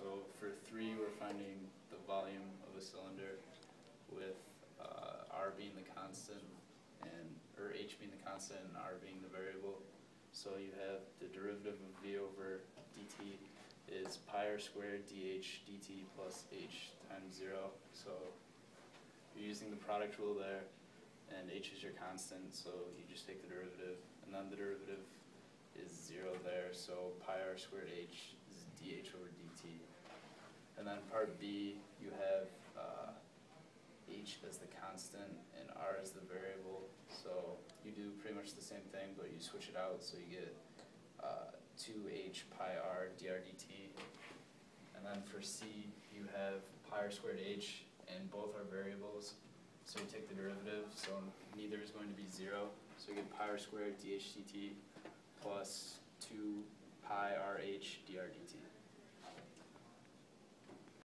So for three, we're finding the volume of a cylinder with uh, R being the constant and, or H being the constant and R being the variable. So you have the derivative of V over dt is pi r squared dH dt plus H times zero. So you're using the product rule there, and H is your constant, so you just take the derivative, and then the derivative is zero there, so pi r squared H is dH over dt. And then part B, you have uh, H as the constant and R as the variable, so you do pretty much the same thing, but you switch it out, so you get uh, 2H pi R dr dt. And then for C, you have pi r squared H, and both are variables, so you take the derivative, so neither is going to be zero, so you get pi r squared dH dt plus 2 pi RH dr dt.